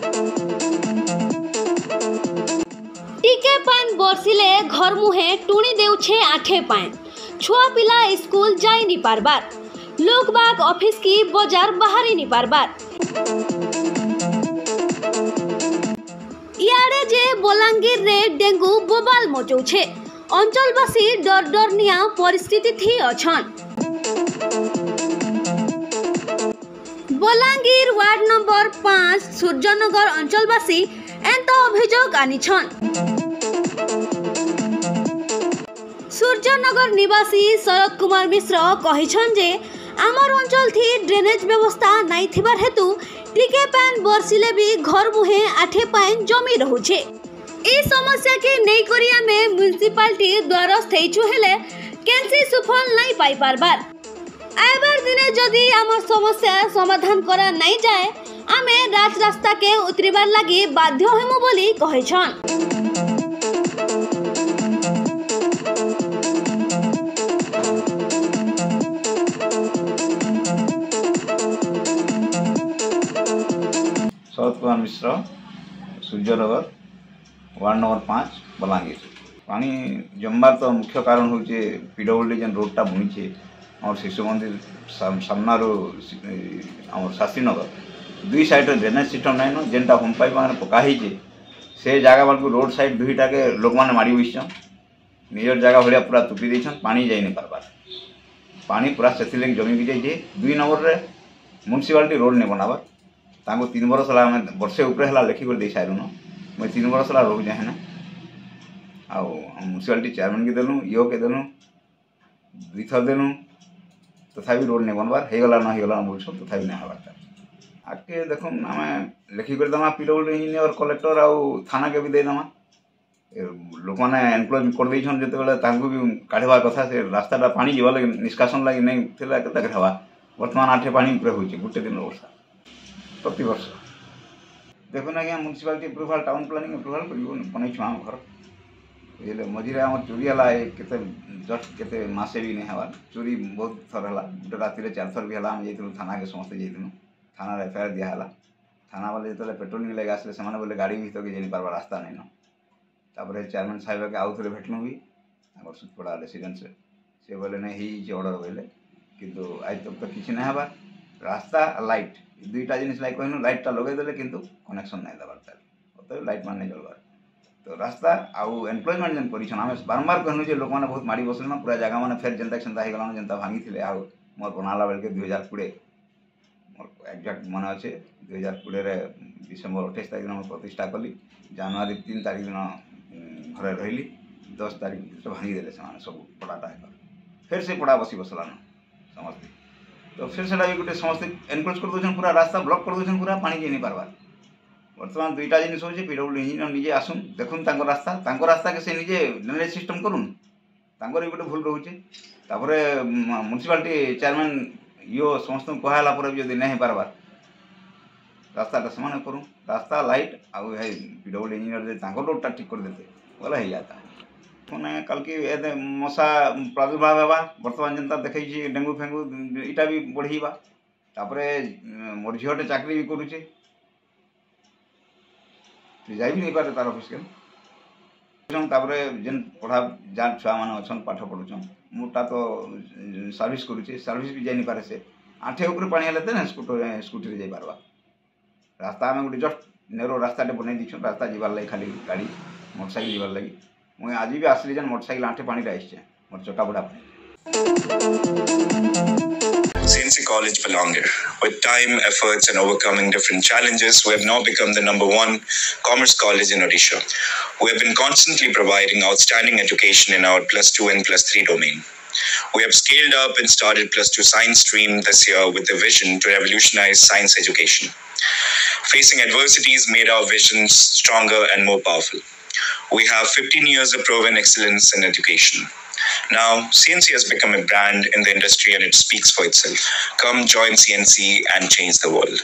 ଟିକେ ପାନ୍ ବର୍ଷିଲେ ଘର୍ ମୁହେଁ ଟୁଣି ଦେଉଛେ ଆଠେ ପାଏଁ ଛୁଆ ପିଲା ସ୍କୁଲ ଯାଇ ନି ପାରବାର୍ ଲୋକ୍ ବାକ୍ ଅଫିସ୍ କି ବଜାର ବାହାରି ନି ପାରବାର୍ ଇଆଡ଼େ ଯେ ବଲାଙ୍ଗୀରରେ ଡେଙ୍ଗୁ ବୋବାଲ ମଚଉଛେ ଅଞ୍ଚଳବାସୀ ଡର ଡରନିଆ ପରିସ୍ଥିତି ଥି ଅଛନ୍ বলাঙ্গীর ওয়ার্ড নম্বর পাঁচ সূর্যনগর অঞ্চলবাসী এত অভিযোগ আনিছন সূর্যনগর নিবাসী শরদ কুমার মিশ্র কহিছন যে আমার অঞ্চল থি ড্রেনেজ ব্যবস্থা নাই থিবার হেতু টিকে পান বর্ষিলে বি ঘর মুহে আঠে পান জমি রহুছে এই সমস্যাকে নেই করি আমি মিউনিসিপালিটি দ্বারস্থ হইছু হেলে কেনসি সুফল নাই পাই পারবার এবার দিনে যদি আমার সমস্যা সমাধান করা নাই যায় আমি রাজ রাস্তাকে উতরিবার লাগি বাধ্য হইমু বলি কহিছন ଶରତ କୁମାର ମିଶ୍ର ସୂର୍ଯ୍ୟନଗର ୱାର୍ଡ଼ ନମ୍ବର ପାଞ୍ଚ ବଲାଙ୍ଗୀର ପାଣି ଜମିବାର ତ ମୁଖ୍ୟ କାରଣ ହେଉଛି ପିଡବ୍ଲ୍ୟୁଡି ଯେନ୍ ରୋଡ଼ଟା ବୁଣିଛେ शिशु मंदिर सामना आम शास्त्रीनगर दुई सैड ड्रेनेज सिस्टम नाइन जेनटा हम पाइप मैंने पकाही से जगह मानक रोड सैड दुईटा के लोक मैंने मारी बस निज जगह भाया पूरा तुपी दे पा जा पार्बार पा पूरा से जमी भी जाइए दुई नंबर में म्यूनिशिपाल रोड नहीं बनाबार तीन बरस होगा बर्षे उपरे लिखिक दे सारे मुझे तीन बरस है रोज जाए ना आम म्यूनिशिपाली चेयरमैन के देलुँ ईओ के देलु दुई थर देलूँ ତଥାପି ରୋଡ଼୍ ନେଇ ବନବାର୍ ହେଇଗଲା ହେଇଗଲାନ ହେଇଗଲାନ ବୋଲୁଛନ୍ ତଥାପି ନାଇଁ ହେବାର୍ଟା ଆଗ୍କେ ଦେଖୁନ୍ ଆମେ ଲେଖିକରି ଦେମା ପି ଡବ୍ଲ୍ୟୁ ଇଞ୍ଜିନିୟର କଲେକ୍ଟର ଆଉ ଥାନାକେ ବି ଦେଇଦେମା ଲୋକମାନେ ଏନକ୍ଲୋଜ୍ କରିଦେଇଛନ୍ ଯେତେବେଳେ ତାଙ୍କୁ ବି କାଢ଼ିବା କଥା ସେ ରାସ୍ତାଟା ପାଣି ଯିବା ଲାଗି ନିଷ୍କାସନ ଲାଗି ନେଇ ଥିଲା କେତେ ହେବା ବର୍ତ୍ତମାନ ଆଠେ ପାଣି ଉପରେ ହେଉଛି ଗୋଟେ ଦିନ ବର୍ଷା ପ୍ରତିବର୍ଷ ଦେଖୁନ୍ ଆଜ୍ଞା municipality approval town planning approval କରିବୁ ବନେଇଛୁ ଆମ ଘର ବୁଝିଲେ ମଝିରେ ଆମର ଚୋରି ହେଲା ଏ କେତେ ଜଷ୍ଟ କେତେ ମାସେ ବି ନାଇଁ ହେବାର୍ ଚୋରି ବହୁତ ଥର ହେଲା ଗୋଟେ ରାତିରେ ଚାରିଥର ବି ହେଲା ଆମେ ଯାଇଥିଲୁ ଥାନାକେ ସମସ୍ତେ ଯାଇଥିଲୁ ଥାନାରେ ଏଫ୍ ଆଇ ଦିଆହେଲା ଥାନା ବାଲେ ଯେତେବେଳେ ପେଟ୍ରୋଲିଂ ଲାଗି ଆସିଲେ ସେମାନେ ବୋଲେ ଗାଡ଼ି ଭିତରକେ ଯାଇପାରବା ରାସ୍ତା ନାଇଁନ ତାପରେ ଚେୟାରମ୍ୟାନ୍ ସାହେବକେ ଆଉ ଥରେ ଭେଟଲୁ ବି ତାଙ୍କର ସୁତପଡ଼ା ରେସିଡେନ୍ସରେ ସେ ବୋଲେ ନାଇଁ ହେଇଯାଇଛି ଅର୍ଡ଼ର ବୋଇଲେ କିନ୍ତୁ ଆଜି ତକ ତ କିଛି ନାଇଁ ହେବାର୍ ରାସ୍ତା ଲାଇଟ୍ ଦୁଇଟା ଜିନିଷ ଲାଗି କହିନୁ ଲାଇଟ୍ଟା ଲଗେଇଦେଲେ କିନ୍ତୁ କନେକ୍ସନ୍ ନାଇଁ ଦେବାର୍ ତାହେଲେ ଲାଇଟ୍ ମାନେ ନାଇଁ ଜଳବାର୍ ତ ରାସ୍ତା ଆଉ ଏମ୍ପ୍ଲୟମେଣ୍ଟ ଯେନ୍ କରିଛନ୍ ଆମେ ବାରମ୍ବାର କହିଲୁ ଯେ ଲୋକମାନେ ବହୁତ ମାଡ଼ି ବସିଲେନ ପୁରା ଜାଗାମାନେ ଫେର୍ ଯେନ୍ତା ସେନ୍ତା ହେଇଗଲାନ ଯେନ୍ତା ଭାଙ୍ଗିଥିଲେ ଆଉ ମୋର ବନାଲା ବେଳକେ ଦୁଇ ହଜାର କୋଡ଼ିଏ ମୋର ଏକ୍ଜାକ୍ଟ ମନେ ଅଛେ ଦୁଇ ହଜାର କୋଡ଼ିଏରେ ଡିସେମ୍ବର ଅଠେଇଶ ତାରିଖ ଦିନ ମୁଁ ପ୍ରତିଷ୍ଠା କଲି ଜାନୁଆରୀ ତିନି ତାରିଖ ଦିନ ଘରେ ରହିଲି ଦଶ ତାରିଖ ଭିତରେ ଭାଙ୍ଗିଦେଲେ ସେମାନେ ସବୁ ପଡ଼ାଟା ଏକା ଫେର୍ ସେ ପଡ଼ା ବସି ବସିଲାନ ସମସ୍ତେ ତ ଫେର୍ ସେଟା ବି ଗୋଟେ ସମସ୍ତେ ଏନକ୍ରୋଚ୍ କରିଦେଉଛନ୍ ପୁରା ରାସ୍ତା ବ୍ଲକ୍ କରିଦେଉଛନ୍ ପୁରା ପାଣି ଯାଇ ନାଇଁ ପାର୍ବାର୍ বর্তমান দুইটা জিনিস হচ্ছে পিডব্লু ইঞ্জিনিয়ার নিজে আসুন দেখুন তাঙ্ক রাস্তা তাঙ্ক রাস্তাকে সে নিজে ড্রেনেজ সিস্টম করুন তাঙ্কর এই গোটে ভুল রয়েছে তারপরে মুনিসিপালিটি চেয়ারম্যান ইয়ে সমস্ত কুহালা পরে যদি না হয়ে পারবার রাস্তাটা সেমানে করুন রাস্তা লাইট আউ এই পিডব্লু ইঞ্জিনিয়ার যদি তাঙ্ক রোডটা ঠিক করে দিতে বলে হয়ে যাতা মানে কালকে এতে মশা প্রাদুর্ভাব হওয়া বর্তমান যেটা দেখেছি ডেঙ্গু ফেঙ্গু এটা বি বড়াইবা তারপরে মোর ঝিওটে চাকরি বি করুছে ଯାଇ ବି ନେଇପାରେ ତାର ଅଫିସ୍କେ ତାପରେ ଯେନ୍ ପଢ଼ା ଯାହା ଛୁଆମାନେ ଅଛନ୍ ପାଠ ପଢ଼ୁଛନ୍ ମୁଁ ମୋଟା ତ ସର୍ଭିସ୍ କରୁଛି ସର୍ଭିସ୍ ବି ଯାଇନିପାରେ ସେ ଆଣ୍ଠେ ଉପରେ ପାଣି ହେଲେ ତ ସ୍କୁଟର ସ୍କୁଟିରେ ଯାଇପାରବା ରାସ୍ତା ଆମେ ଗୋଟେ ଜଷ୍ଟ ନେରୋ ରାସ୍ତାଟେ ବନେଇ ଦେଇଛୁ ରାସ୍ତା ଯିବାର ଲାଗି ଖାଲି ଗାଡ଼ି ମୋଟରସାଇକେଲ ଯିବାର ଲାଗି ମୁଇଁ ଆଜି ବି ଆସିଲି ଯେନ୍ ମୋଟରସାଇକେଲ ଆଣ୍ଠେ ପାଣିରେ ଆସିଛେ ମୋର ଚକା ବୁଡ଼ା ପାଣି since the college for longer. With time, efforts, and overcoming different challenges, we have now become the number one commerce college in Odisha. We have been constantly providing outstanding education in our plus two and plus three domain. We have scaled up and started plus two science stream this year with the vision to revolutionize science education. Facing adversities made our vision stronger and more powerful. We have 15 years of proven excellence in education. Now, CNC has become a brand in the industry and it speaks for itself. Come join CNC and change the world.